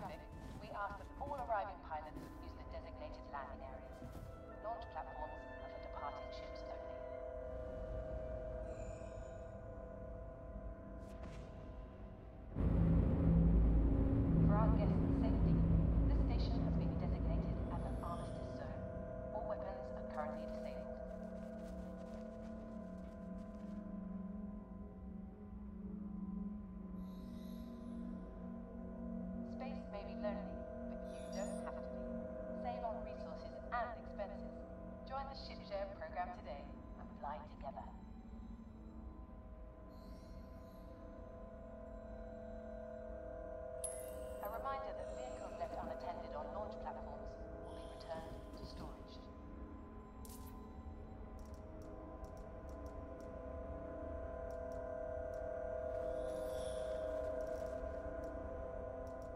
café. Reminder that vehicles left unattended on launch platforms will be returned to storage.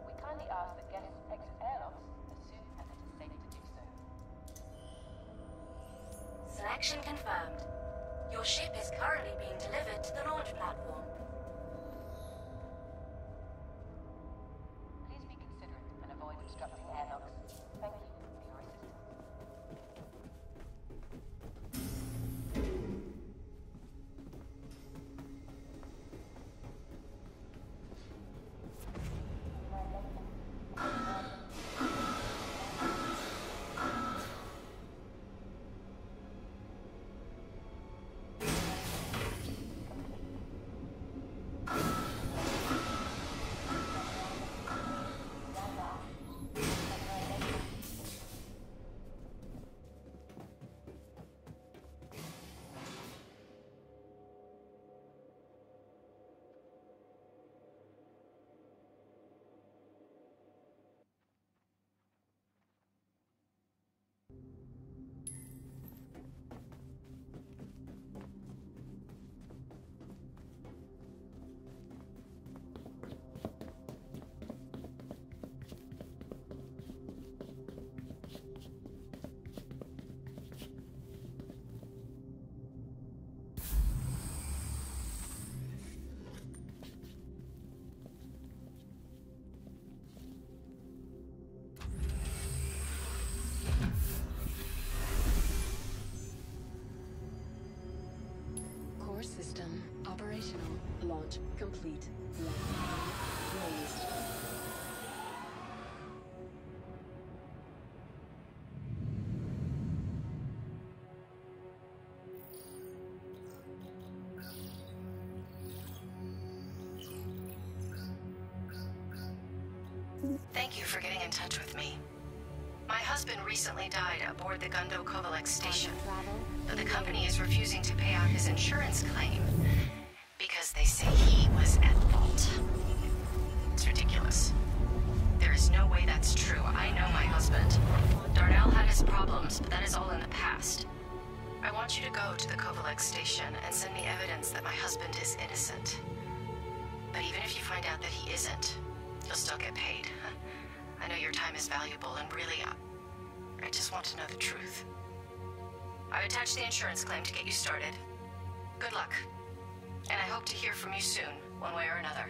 We kindly ask that guests exit airlocks as soon as it is safe to do so. Selection confirmed. Your ship is currently being delivered to the launch platform. Launch complete. Raised. Thank you for getting in touch with me. My husband recently died aboard the Gundo Covalex station, but the company is refusing to pay out his insurance claim is all in the past. I want you to go to the Covalex station and send me evidence that my husband is innocent. But even if you find out that he isn't, you'll still get paid. I know your time is valuable, and really, I, I just want to know the truth. I've attached the insurance claim to get you started. Good luck. And I hope to hear from you soon, one way or another.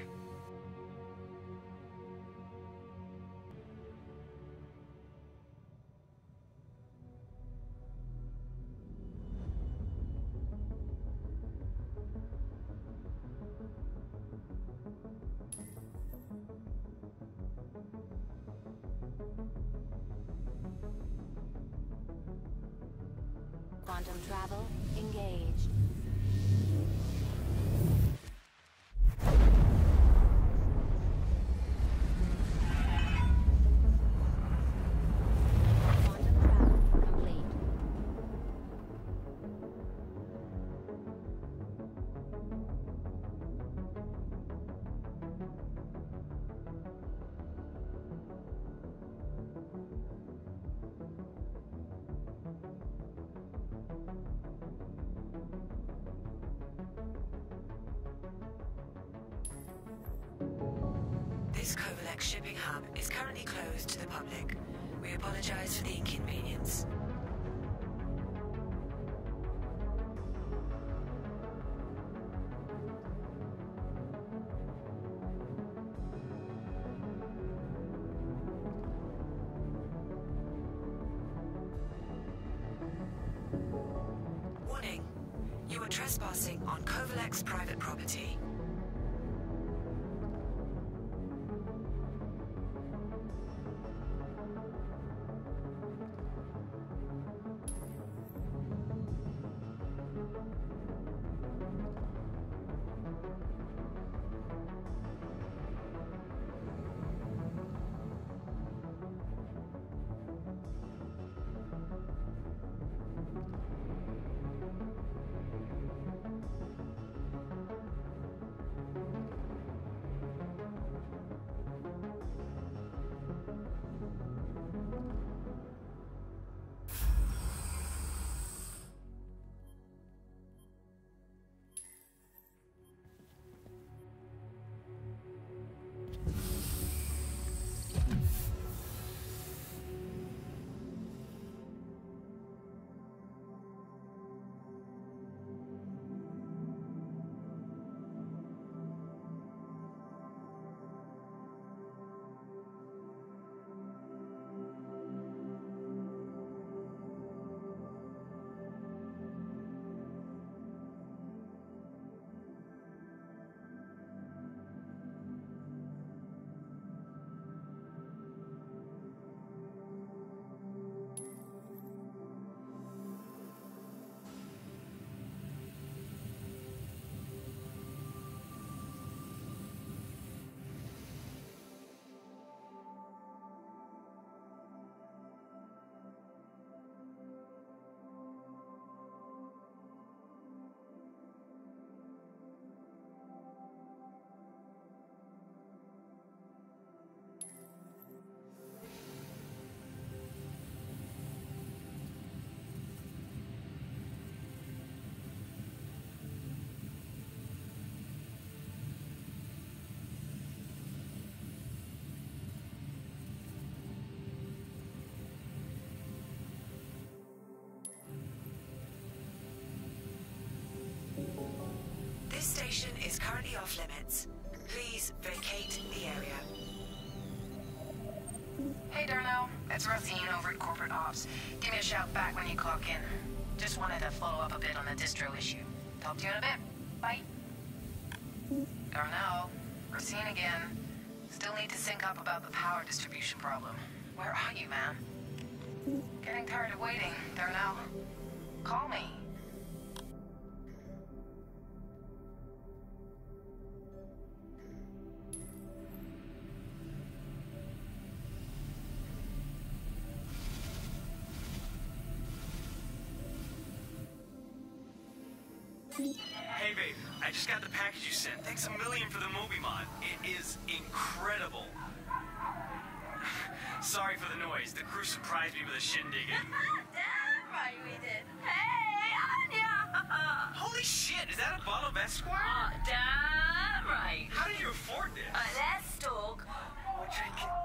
Shipping hub is currently closed to the public. We apologize for the inconvenience. Warning. You are trespassing on Covalex's private property. Off limits. Please vacate the area. Hey, Darnell. It's Rosine over at Corporate Ops. Give me a shout back when you clock in. Just wanted to follow up a bit on the distro issue. Talk to you in a bit. Bye. Darnell, Rosine again. Still need to sync up about the power distribution problem. Where are you, man? Getting tired of waiting, Darnell. Call me. Just got the package you sent. Thanks a million for the Moby mod. It is incredible. Sorry for the noise. The crew surprised me with a shindig. Damn right we did. Hey, Anya! Holy shit, is that a bottle of Esquire? Oh, damn right. How did you afford this? Uh, let's talk. Which I can...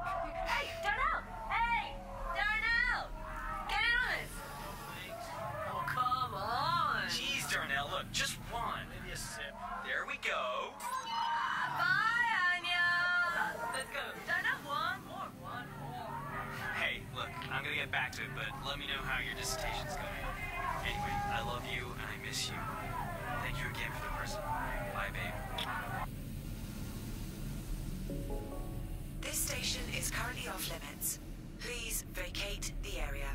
me know how your dissertation's going. Anyway, I love you and I miss you. Thank you again for the present. Bye, babe. This station is currently off limits. Please vacate the area.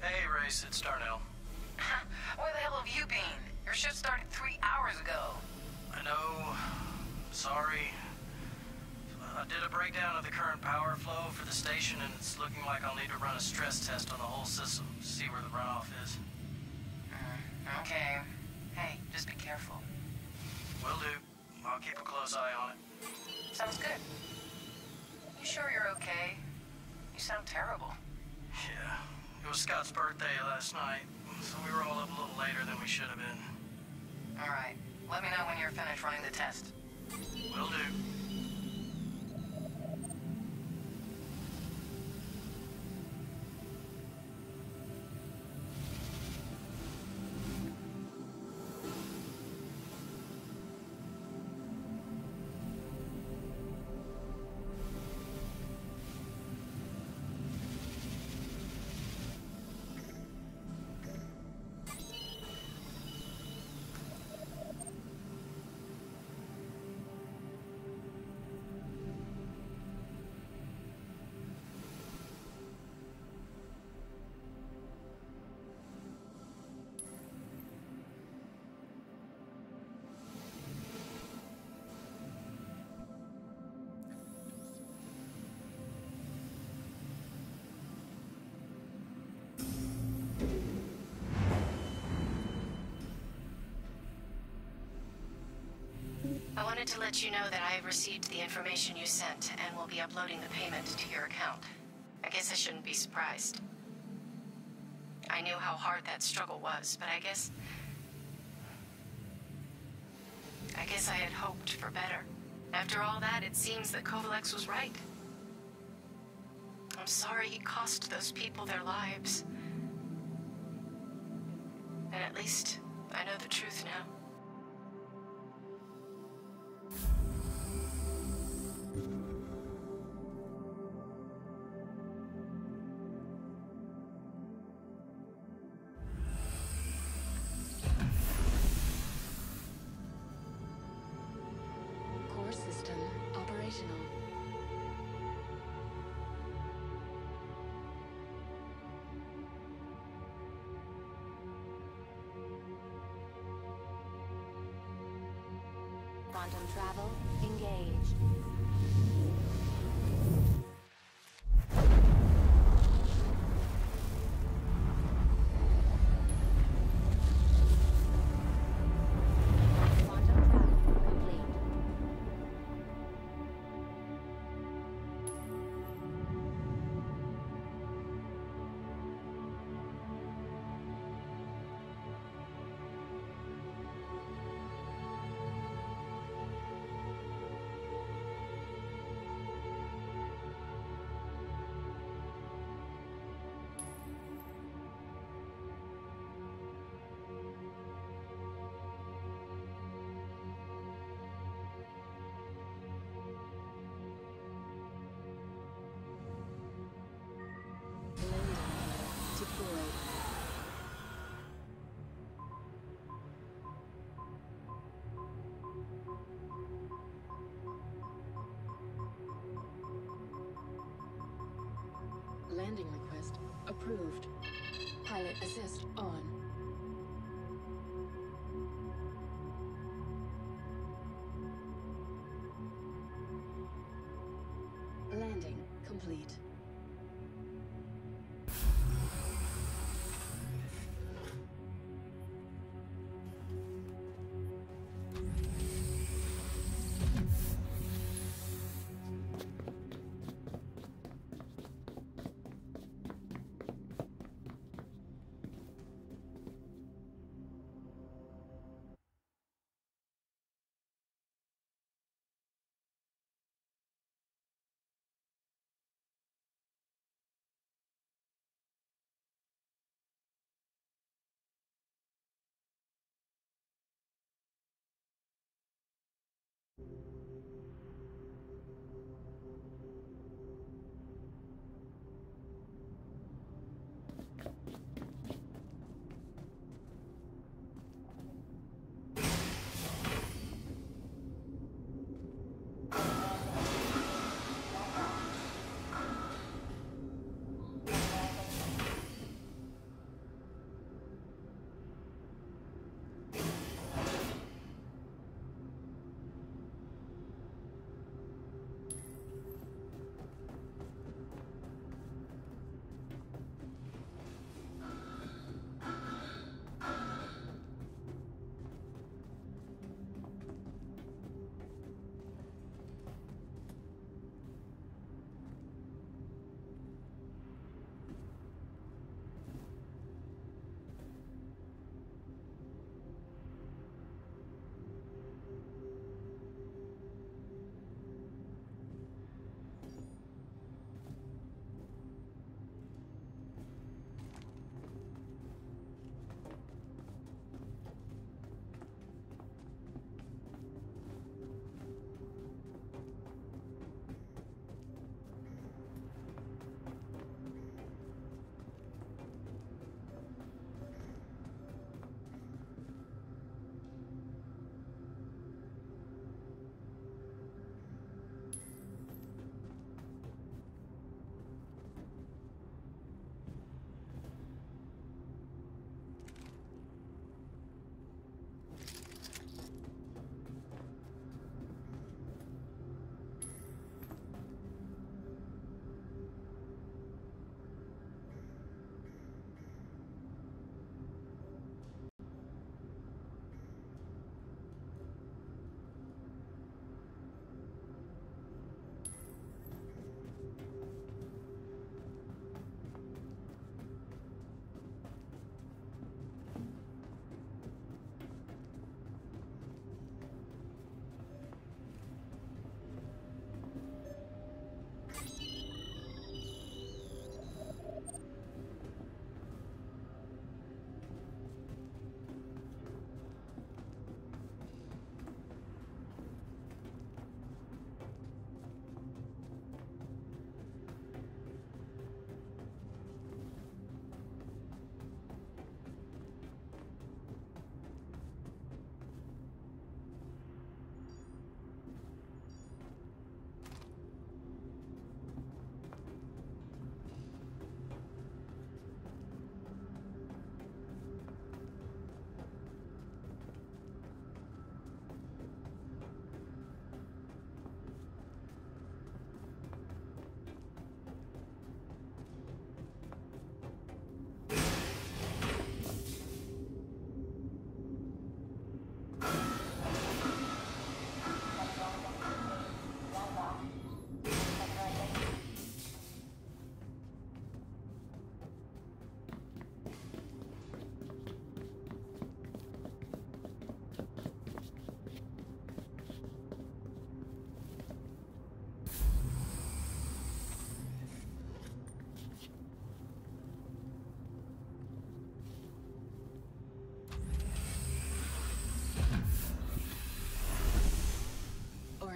Hey, Race, it's Darnell. Where the hell have you been? Your shift started three hours ago. I know. Sorry. I did a breakdown of the current power flow for the station, and it's looking like I'll need to run a stress test on the whole system to see where the runoff is. Mm, okay. Hey, just be careful. Will do. I'll keep a close eye on it. Sounds good. You sure you're okay? You sound terrible. Yeah. It was Scott's birthday last night, so we were all up a little later than we should have been. All right. Let me know when you're finished running the test. Will do. I wanted to let you know that I have received the information you sent and will be uploading the payment to your account. I guess I shouldn't be surprised. I knew how hard that struggle was, but I guess. I guess I had hoped for better. After all that, it seems that Covalex was right. I'm sorry he cost those people their lives. And at least approved. Pilot assist on. Landing complete.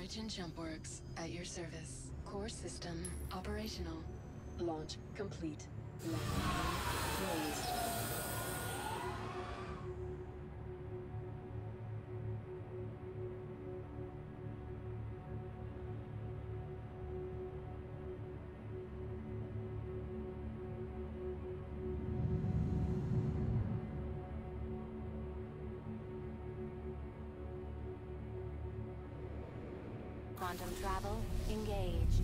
Origin Jumpworks at your service. Core system operational. Launch complete. Landing Quantum travel engaged.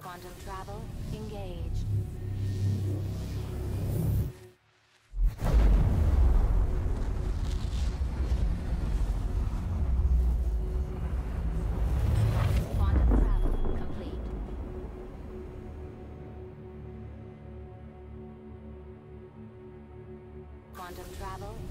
Quantum travel travel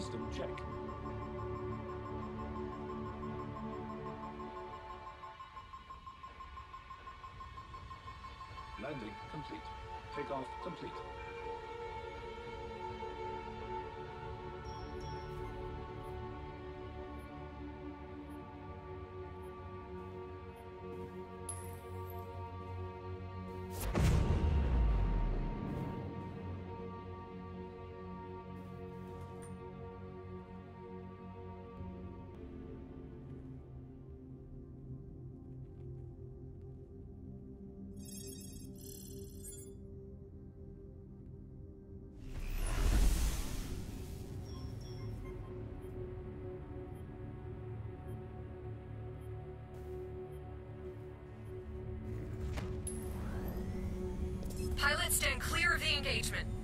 system check. Landing complete. Takeoff complete. Engagement.